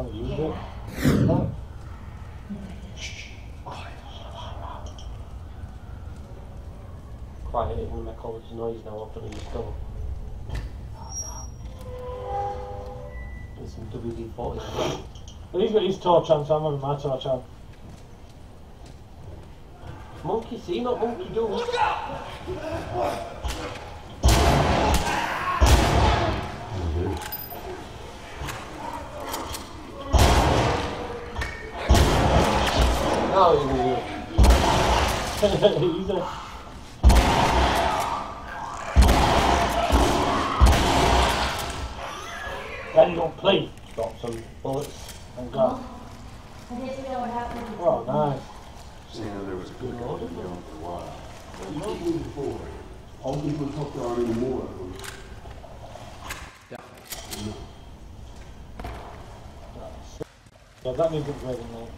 want to use it. No. Quite hate it they make all this noise now opening the door. There's some WD-40 as well. But he's got his torch on, so I'm having my torch on. Monkey see, not monkey do. He's a, then you don't play. drop some bullets. and oh. God. I need to know what happened. Oh, nice. Saying that there was a good guy been going for a while. Well, you told me before. All people talk to are anymore. Yeah, that needs upgrading mate.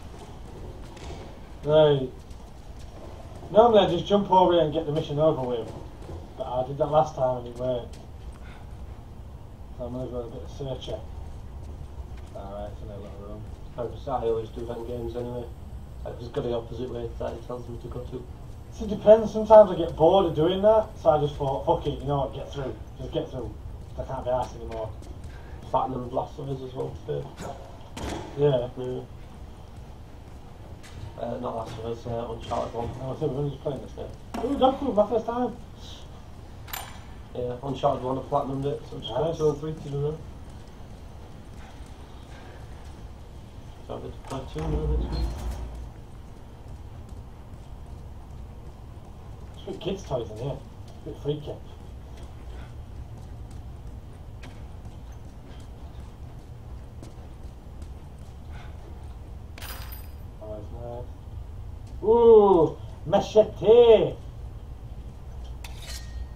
Right. Normally I just jump over here and get the mission over with. But I did that last time and it worked. So I'm gonna go a bit of searcher. Alright, it's in a little room. I I always do that in games anyway. I've just go the opposite way that it tells me to go to. So it depends, sometimes I get bored of doing that, so I just thought, fuck it, you know what, get through. Just get through. I can't be asked anymore. Platinum Blasphemers as well. too. Yeah. Yeah. Uh, not Last of Us, uh, Uncharted 1. I was thinking, just playing this game. Ooh, dog food, my first time. Yeah, Uncharted 1 I platinumed it, so just got Nice. 2 and 3 to do now. So I get to play 2 now next week. It's a bit kids' toys in here. It's A bit freaky. Oh, it's nice. Ooh, machete.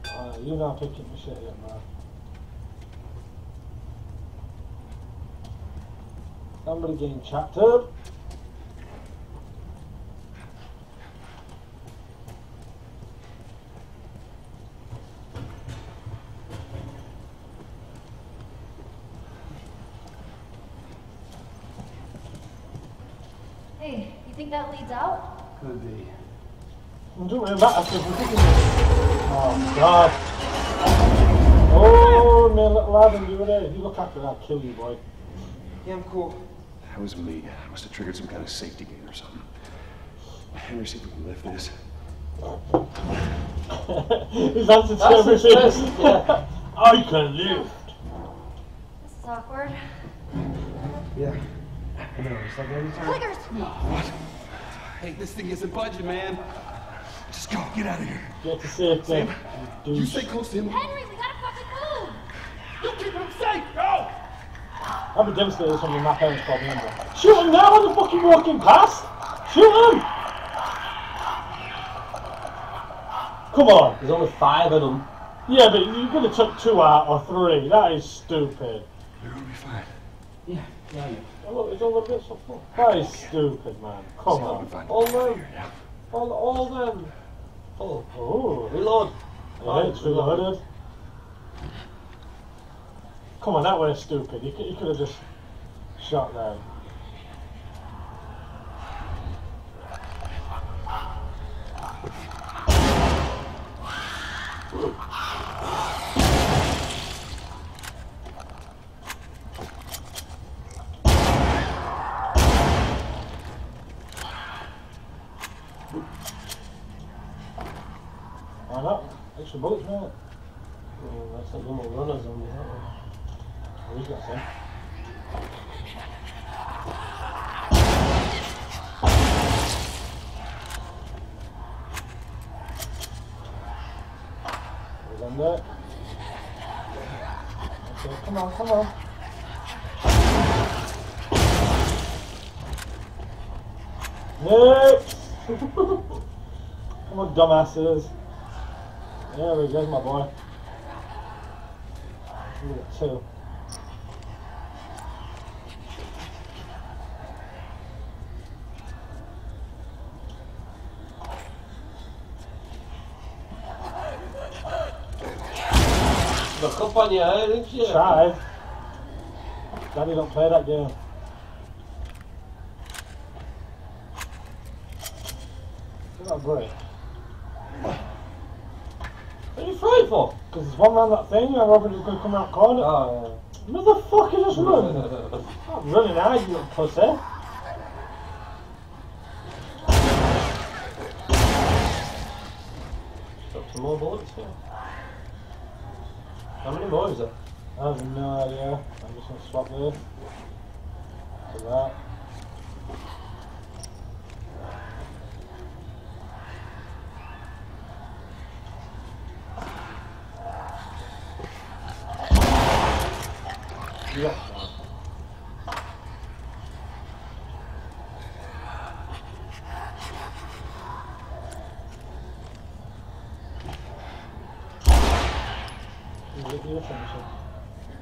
Uh, oh, you know picking machete man. Somebody getting chapped up. Hey, you think that leads out? Could be. I'm doing that after. Oh God. Oh, man, little lad, and you were there. You look after that, I'll kill you, boy. Yeah, I'm cool. That was me. I must have triggered some kind of safety gate or something. Henry, see if we can lift this. His answer to That's everything. first, yeah. I can lift. This is awkward. Yeah. I know, it's like every time. Clickers! What? Hey, this thing isn't budging, man. Just go, get out of here. Get to safety. Sam, you You stay close to him. Henry, we gotta fucking move! You keep him safe. Go! I'd be devastated if something my parents called me under. Shoot him now on the fucking walking past! Shoot him! Come on. There's only 5 of them. Yeah, but you could have took two out or three. That is stupid. You're gonna be fine. Yeah, Oh, look, it's all a bit so. That is stupid, man. Come on. All them. All, all them. Oh, Oh, reload. yeah, it's reloaded. Come on, that was stupid. You could, you could have just shot them. Why not? Extra bullets, man. Oh, that's not normal runners on that one. Oh, got some. He's on there. Okay, come on, come on. Next! come on, dumbasses. There he goes, my boy. Look at two. Do kopania, eh? Didn't you? Try. Daddy don't play that game. Look at. Because there's one round that thing and Robert was going to come out corner. Oh, Motherfucker, just run! yeah. Stop running hide, you little pussy. Got some more bullets here. How many more is there? I have no idea. I'm just going to swap this to that. Yeah.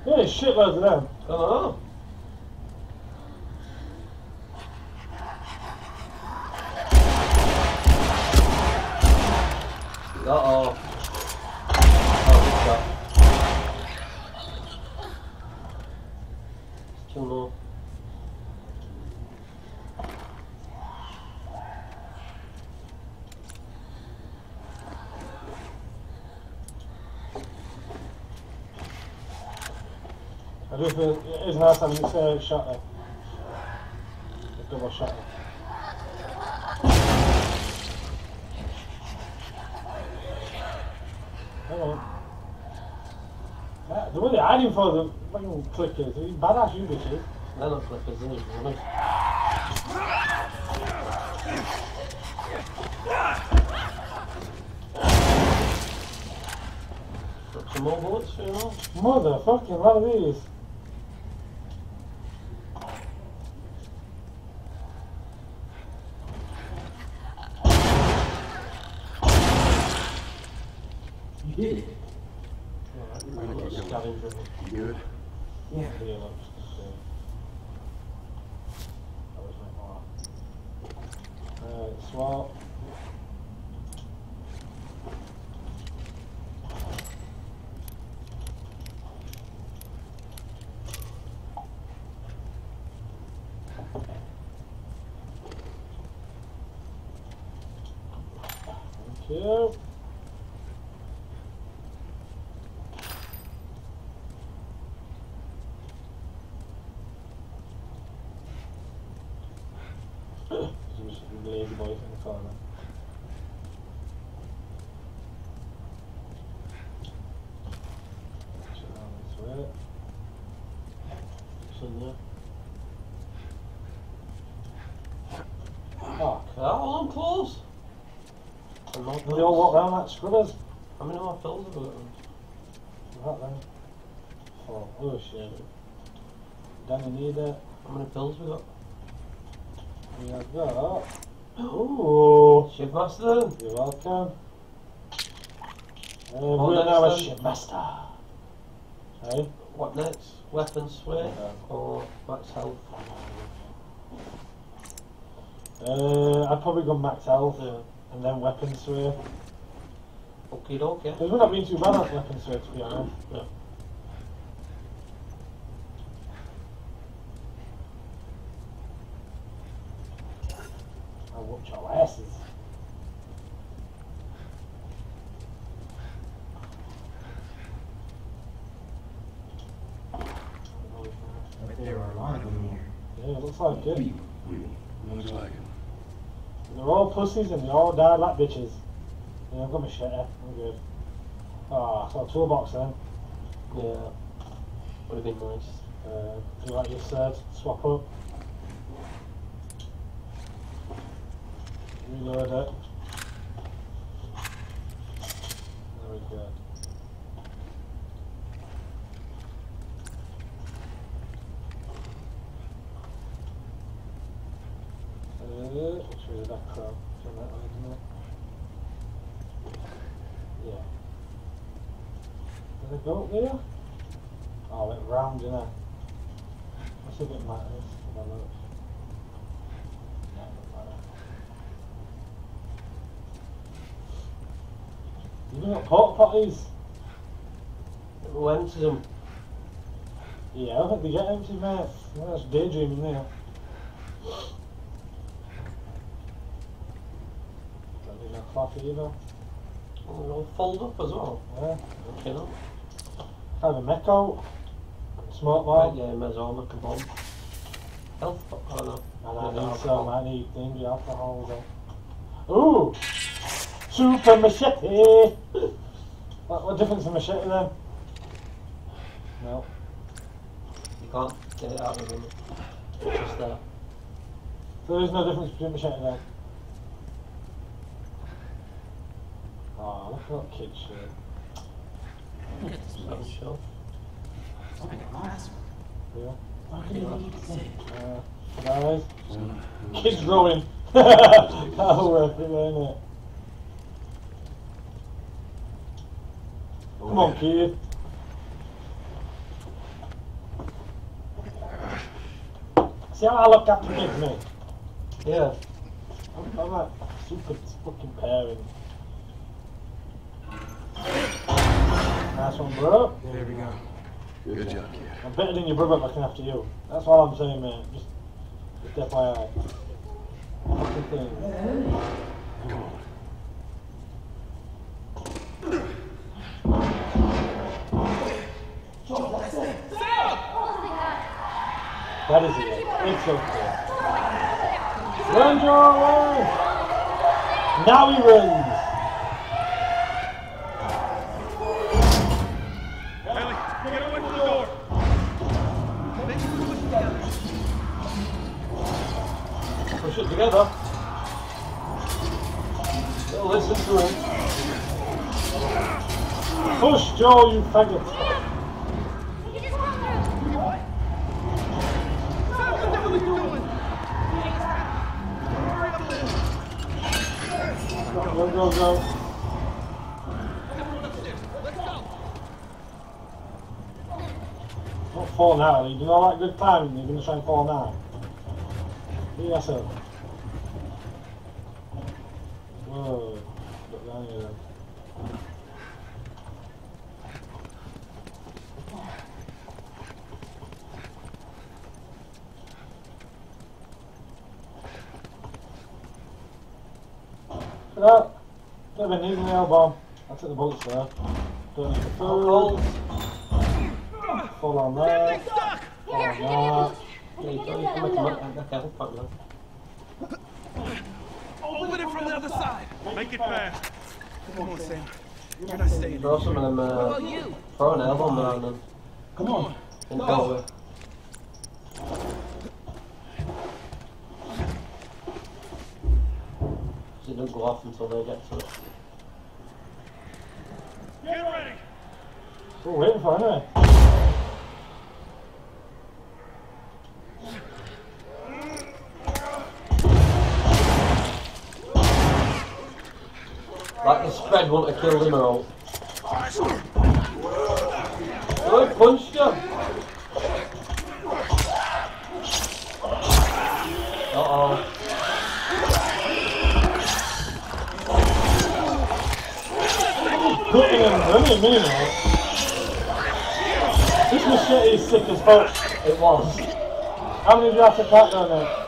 There's shitloads of them. Oh. Uh oh. Oh, good shot. Two more. I do feel it is nice having this uh, shot there. A double shot there. Hang on. The way they're hiding for the fucking clickers, these badass you bitches. They're not clickers, they're just runners. Got some more bullets you now? Motherfucking of these. You did it. We're gonna Little keep going. scavenger. You good? Yeah. Yeah, look, uh, that was my mark. Alright, swap. Thank you. Some lazy boys in down. Ah, I'm close. They all walk pills. around like scrubbers. How many pills have we got? That then. Oh, oh shit. Danny need it. How many pills we got? We have got. Ooh. Shiv Master. You're welcome. Uh, What we're next now a Shiv Master. Hey? What next? Weapon sway Yeah. or max health? Uh, I'd probably go max health Yeah. and then weapon sway. Okie dokie. Because we're not being too bad at weapon sway to be honest. Yeah. I'll whoop your asses. But there are a lot of them here. Yeah, it looks like it. Looks like it. They're all pussies and they all died like bitches. Yeah, I've got my shit here. I'm good. Ah, so a toolbox then. Yeah. Would have been nice. Uh, do like you said, swap up. Reload it. Very good. Uh, that crow? Turn that way, didn't it? Yeah. Did go up there? Oh, it round, it? That's a bit matters. Have a look. No, it doesn't matter. Got porta potties? Who empties them? Yeah, I think they get empty, mate. That's daydreaming there. Got cloth either. Oh, they're all fold up as well. Yeah. Okay, no. Of a mech out. Smoke Right, bomb. yeah, Mezoma, come on. Health, I don't know. And I Yeah, need some, I need things, alcohol as well. Ooh! Super machete! What, what difference is machete then? No. You can't get it out of them. It's just there. So there's no difference between machete then? Oh, look at that kid shit. I'm sure. Look at the glass. Yeah. Yeah. Uh, guys, kids growing. That'll work, it, won't it? Come on, kid. See how I look after kids, mate? Yeah. I'm, I'm like super fucking parent. Nice one, bro. There we go. Good job, kid. I'm better than your brother looking after you. That's all I'm saying, man. Just, just FYI. Fucking thing. Come on. That is it. It's okay. Run your way! Now he runs! Ellie, get away from the door. Push it together. Don't listen to him. Push, Joe, you faggot. He just went through. What the hell are you doing? Go, go. Don't fall now, you do all that good timing, you're gonna try and fall now. Do yourself. Whoa. Down here. Right. Bit of a knee in the elbow. I took the bullets there. Don't need the food. Full on there. Full on that. Yeah, you can, you can make a muck out okay, probably. Open it from the other side. Make it fast. Come on, Sam. You're not staying. Throw some of them, uh, throw an elbow around them. Come on. And go it doesn't go off until they get to it. Get ready. We're waiting for anyway. Like the spread have killed him or all. Oh, he punched is fuck. It was. How many do you have to cut down there?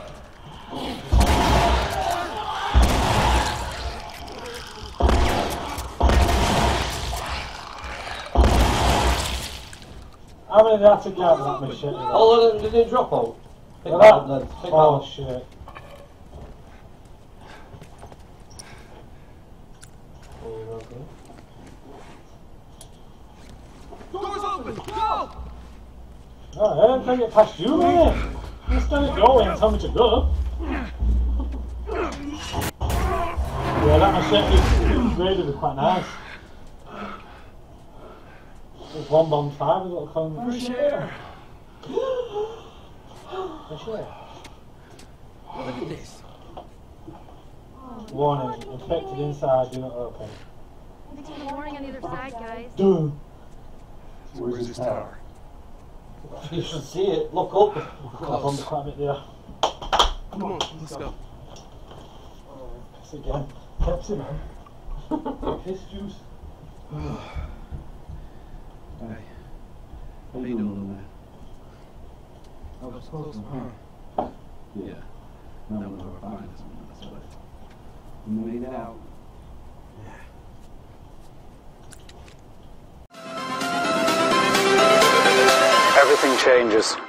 How many do you have to cut with that machete? Oh, look, did he drop out? Pick Look that up that. then. Pick Oh up. shit. Doors open. Go. Oh, I didn't get past you, man. You stand it going and tell me to go. Yeah, that machete is upgraded is quite nice. There's one bomb five, is what come. Fresh air. Fresh air. Look at this. Warning, infected inside, do not open. There's a warning on the other side, guys. Duh. Where's this tower? You should see it. Look up. Got bomb quite a bit there. Come on, let's go. Piss again. Pepsi, man. Piss juice. Hey. How you doing, little man? I was close, huh? Yeah. That was our finest one, that's what. We made it out. Changes.